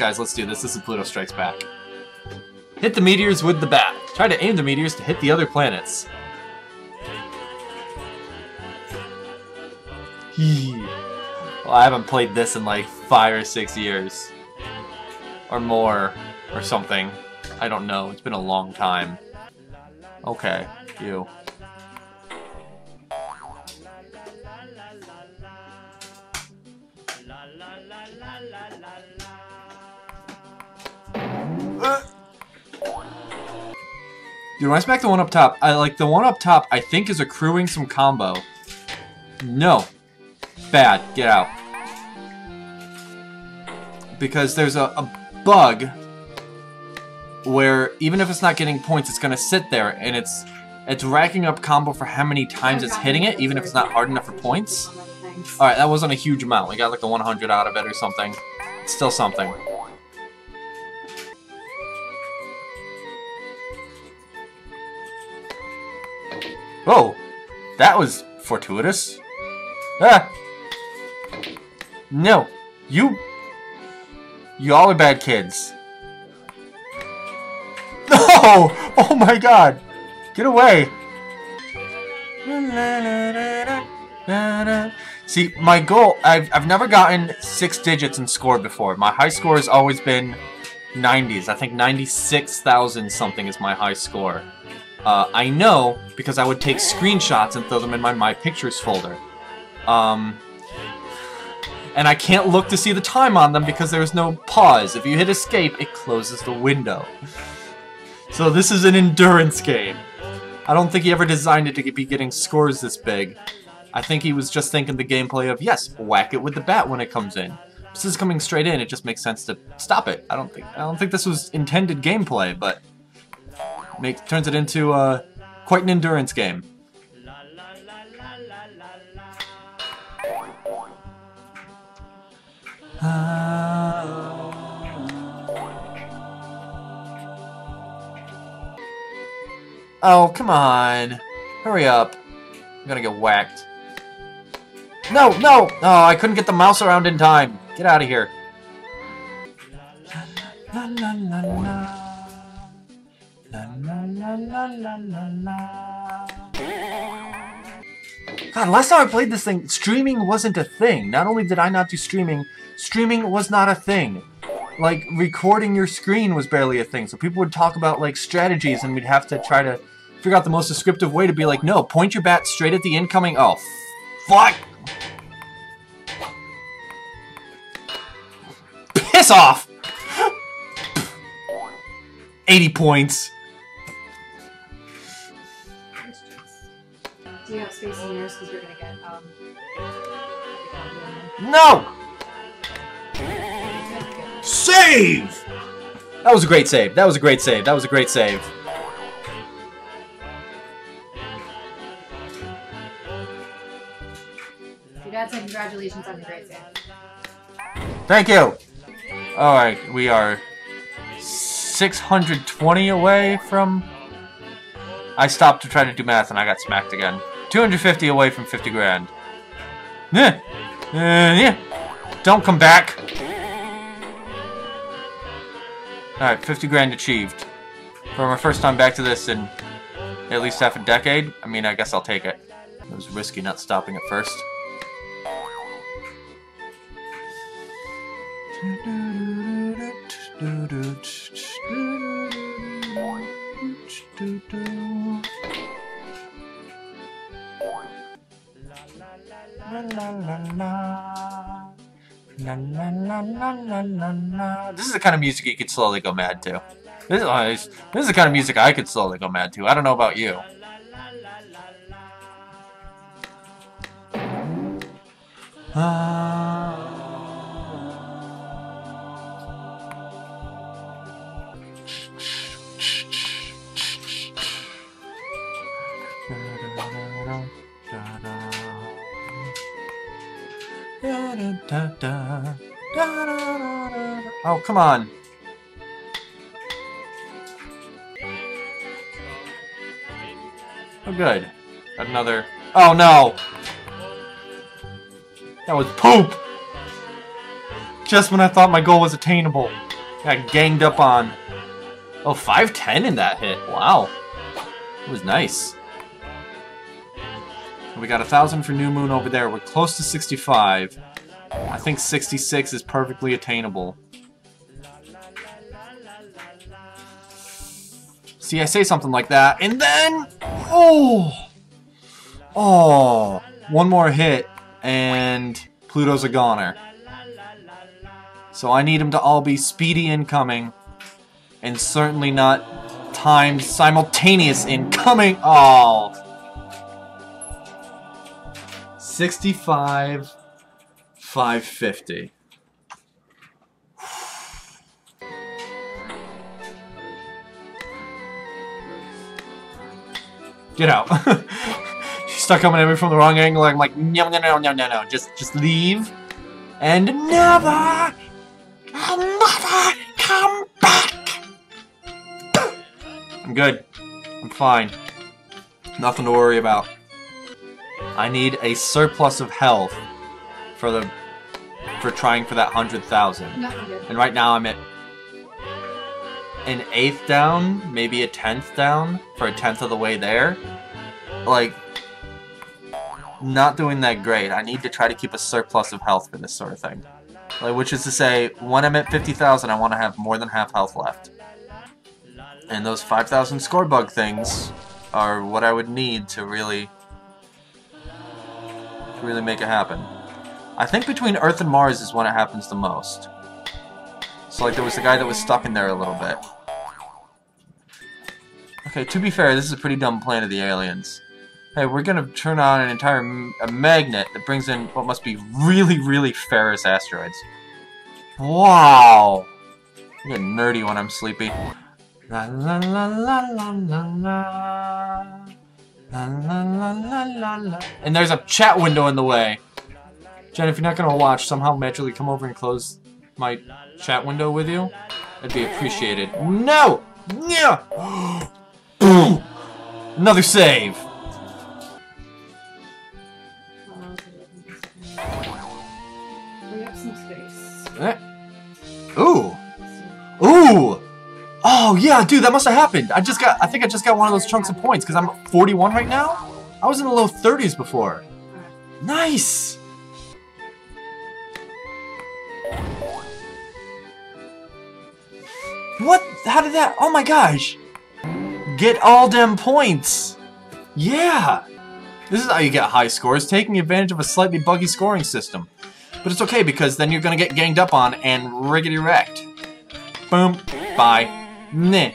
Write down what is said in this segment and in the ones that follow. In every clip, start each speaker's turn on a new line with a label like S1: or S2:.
S1: Guys, let's do this. This is Pluto Strikes Back. Hit the meteors with the bat. Try to aim the meteors to hit the other planets. well, I haven't played this in like five or six years. Or more. Or something. I don't know. It's been a long time. Okay, you. Dude, when I smack the one up top, I like the one up top, I think is accruing some combo. No. Bad. Get out. Because there's a, a bug where even if it's not getting points, it's gonna sit there and it's it's racking up combo for how many times it's hitting it, even if it's not hard enough for points. Alright, that wasn't a huge amount. We got like the 100 out of it or something. It's still something. Oh, that was fortuitous. Ah! No, you... You all are bad kids. No! Oh my god! Get away! See, my goal, I've, I've never gotten six digits in score before. My high score has always been 90s. I think 96,000 something is my high score. Uh, I know because I would take screenshots and throw them in my My Pictures folder. Um, and I can't look to see the time on them because there's no pause. If you hit escape, it closes the window. So this is an endurance game. I don't think he ever designed it to be getting scores this big. I think he was just thinking the gameplay of, yes, whack it with the bat when it comes in. This is coming straight in, it just makes sense to stop it. I don't think I don't think this was intended gameplay, but make, turns it into uh, quite an endurance game. Oh, come on. Hurry up. I'm gonna get whacked. No, no! Oh, I couldn't get the mouse around in time. Get out of here. La, la, la, la. La, la, la, la, la, la. God, last time I played this thing, streaming wasn't a thing. Not only did I not do streaming, streaming was not a thing. Like, recording your screen was barely a thing. So people would talk about, like, strategies, and we'd have to try to figure out the most descriptive way to be like, no, point your bat straight at the incoming... Oh, fuck! Piss off! 80 points.
S2: Space in yours? Because you're gonna get um.
S1: No! Save! That was a great save. That was a great save. That was a great save.
S2: Your dad said congratulations on your great save.
S1: Thank you! Alright, we are 620 away from... I stopped to try to do math and I got smacked again. 250 away from 50 grand. Yeah. Uh, yeah. Don't come back. Alright, 50 grand achieved. For my first time back to this in at least half a decade, I mean, I guess I'll take it. It was risky not stopping at first. This is the kind of music you could slowly go mad to. This is, this is the kind of music I could slowly go mad to. I don't know about you. Oh, come on. Oh, good. Got another... Oh, no! That was poop! Just when I thought my goal was attainable. Got ganged up on. Oh, 510 in that hit. Wow. It was nice. We got a thousand for New Moon over there. We're close to 65. I think 66 is perfectly attainable. See, I say something like that, and then... Oh! Oh! One more hit, and Pluto's a goner. So I need them to all be speedy incoming, and certainly not timed simultaneous incoming. Oh! 65, 550. Get out. She's stuck coming at me from the wrong angle. I'm like, no, no, no, no, no, no. Just, just leave. And never, never come back. I'm good. I'm fine. Nothing to worry about. I need a surplus of health for the for trying for that hundred thousand.
S2: No, I'm good.
S1: And right now I'm at an eighth down, maybe a tenth down for a tenth of the way there. Like, not doing that great. I need to try to keep a surplus of health for this sort of thing. Like, which is to say, when I'm at 50,000, I want to have more than half health left. And those 5,000 score bug things are what I would need to really, to really make it happen. I think between Earth and Mars is when it happens the most. So like there was a guy that was stuck in there a little bit. Okay, to be fair, this is a pretty dumb plan of the aliens. Hey, we're gonna turn on an entire a magnet that brings in what must be really, really ferrous asteroids. Wow! I get nerdy when I'm sleepy. La la la la la la la. La la la la la la. And there's a chat window in the way. Jen, if you're not gonna watch, somehow magically come over and close my chat window with you. That'd be appreciated. No! Yeah! Boom! Another save. Eh. Ooh! Ooh! Oh yeah, dude, that must have happened. I just got, I think I just got one of those chunks of points because I'm 41 right now. I was in the low 30s before. Nice! How did that? Oh my gosh! Get all them points! Yeah! This is how you get high scores, taking advantage of a slightly buggy scoring system. But it's okay because then you're gonna get ganged up on and riggedy wrecked. Boom. Bye. Meh.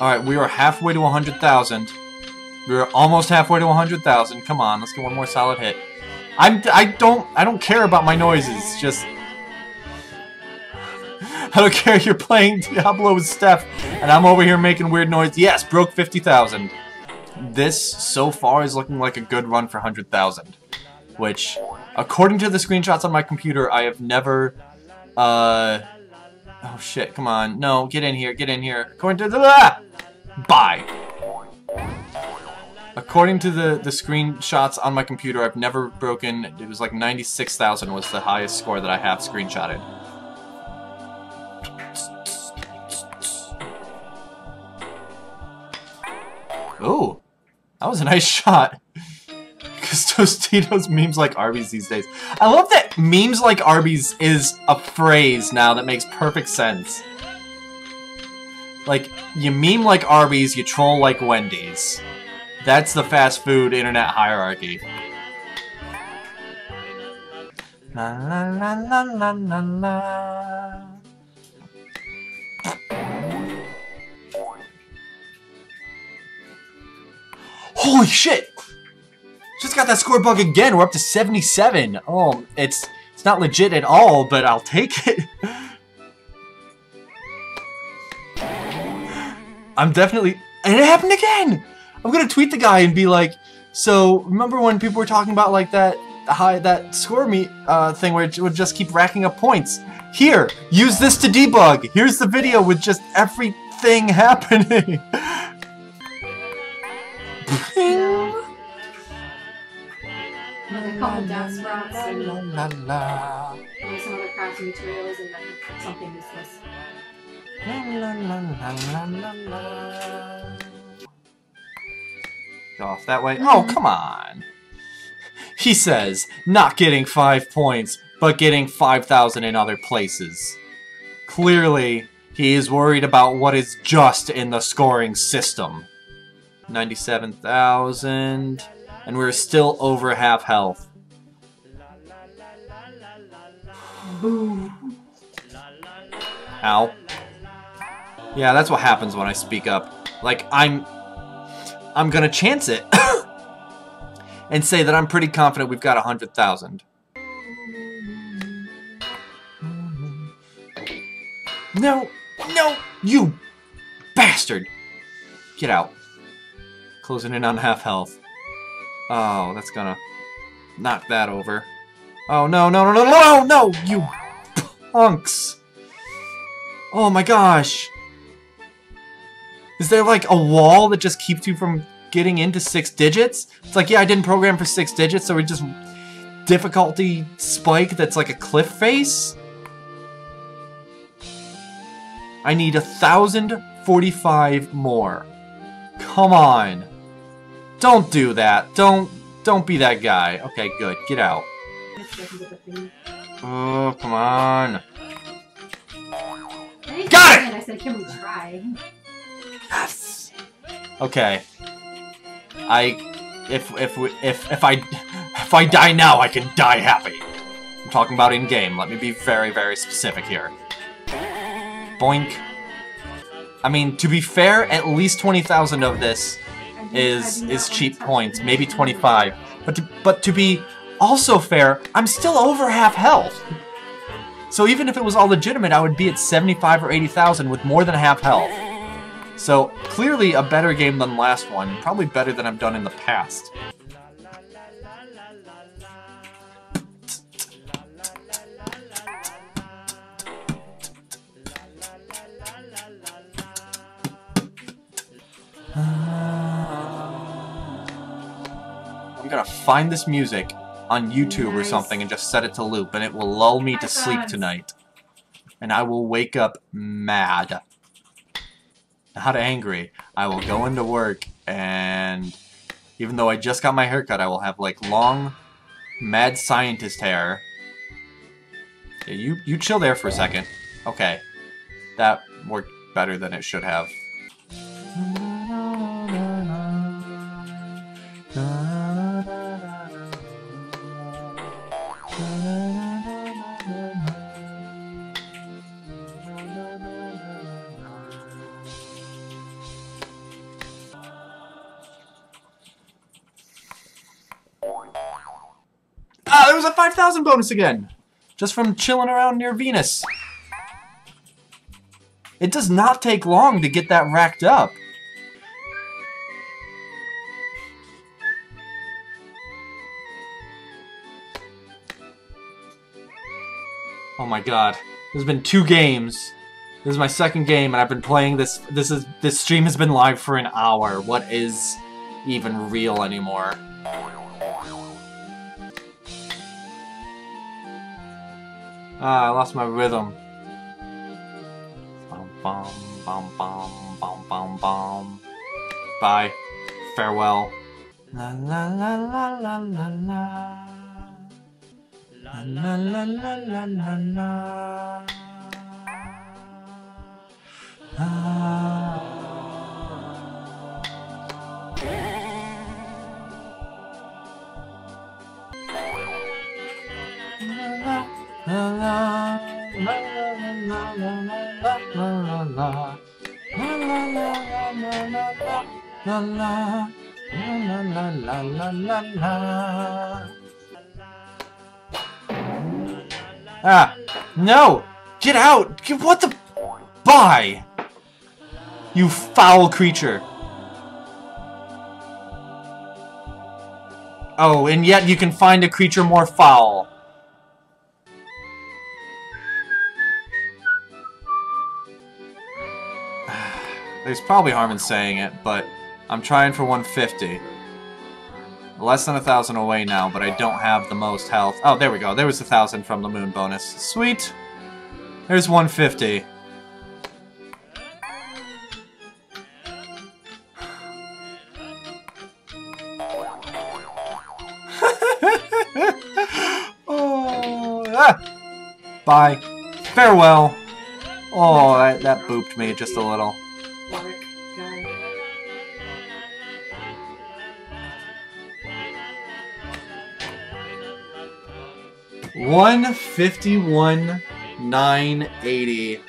S1: Alright, we are halfway to 100,000. We're almost halfway to 100,000. Come on, let's get one more solid hit. I'm, I don't, I don't care about my noises, just... I don't care if you're playing Diablo with Steph, and I'm over here making weird noise. Yes, broke 50,000. This, so far, is looking like a good run for 100,000. Which, according to the screenshots on my computer, I have never, uh... Oh shit, come on. No, get in here, get in here. According to the... Ah! Bye! According to the, the screenshots on my computer, I've never broken... It was like 96,000 was the highest score that I have screenshotted. Ooh, that was a nice shot. Because Tostitos memes like Arby's these days. I love that memes like Arby's is a phrase now that makes perfect sense. Like, you meme like Arby's, you troll like Wendy's. That's the fast food internet hierarchy. La la la la la la la. Holy shit! Just got that score bug again. We're up to 77. Oh, it's it's not legit at all, but I'll take it. I'm definitely... And it happened again! I'm gonna tweet the guy and be like, so, remember when people were talking about, like, that high, that score meet uh, thing where it would just keep racking up points? Here, use this to debug. Here's the video with just everything happening.
S2: And then a couple death and
S1: La, la, la.
S2: Maybe some other crafting materials and then something useless.
S1: La, la, la, la, la, la. Go off that way. Oh, come on. He says, not getting five points, but getting 5,000 in other places. Clearly, he is worried about what is just in the scoring system. 97,000. And we're still over half health.
S2: Boom.
S1: Ow. Yeah, that's what happens when I speak up. Like, I'm... I'm gonna chance it. and say that I'm pretty confident we've got a 100,000. No! No! You bastard! Get out. Closing in on half health. Oh, that's gonna knock that over. Oh, no, no, no, no, no, no! You punks! Oh my gosh! Is there like a wall that just keeps you from getting into six digits? It's like, yeah, I didn't program for six digits, so we just difficulty spike that's like a cliff face? I need a thousand forty-five more. Come on. Don't do that. Don't don't be that guy. Okay, good. Get out.
S2: Let's go and get the thing.
S1: Oh, come on. Got it!
S2: I said, can we try?
S1: Yes. Okay. I if if we- if if I if I die now, I can die happy. I'm talking about in game. Let me be very very specific here. Boink. I mean, to be fair, at least 20,000 of this is is cheap points, maybe 25. But to, but to be also fair, I'm still over half health. So even if it was all legitimate, I would be at 75 or 80,000 with more than half health. So clearly a better game than last one, probably better than I've done in the past. I'm gonna find this music on YouTube or something and just set it to loop, and it will lull me oh to
S2: High
S1: sleep tonight. And I will wake up mad. Not angry. I will go into work, and even though I just got my haircut, I will have like long, mad scientist hair. Yeah, you you chill there for a second. Okay, that worked better than it should have. bonus again! Just from chilling around near Venus. It does not take long to get that racked up. Oh my god. There's been two games. This is my second game and I've been playing this this is this stream has been live for an hour. What is even real anymore? Ah, I lost my rhythm. Bum, bum, bum, bum, bum, bum, bum. Bye. Farewell. La la la la la la la. La la la la la la la. Ah, no! Get out! What the? Bye! You foul creature! Oh, and yet you can find a creature more foul. There's probably harm in saying it, but I'm trying for 150. Less than a thousand away now, but I don't have the most health. Oh, there we go. There was a thousand from the moon bonus. Sweet. There's 150. oh, ah. Bye. Farewell. Oh, that, that booped me just a little. 151 980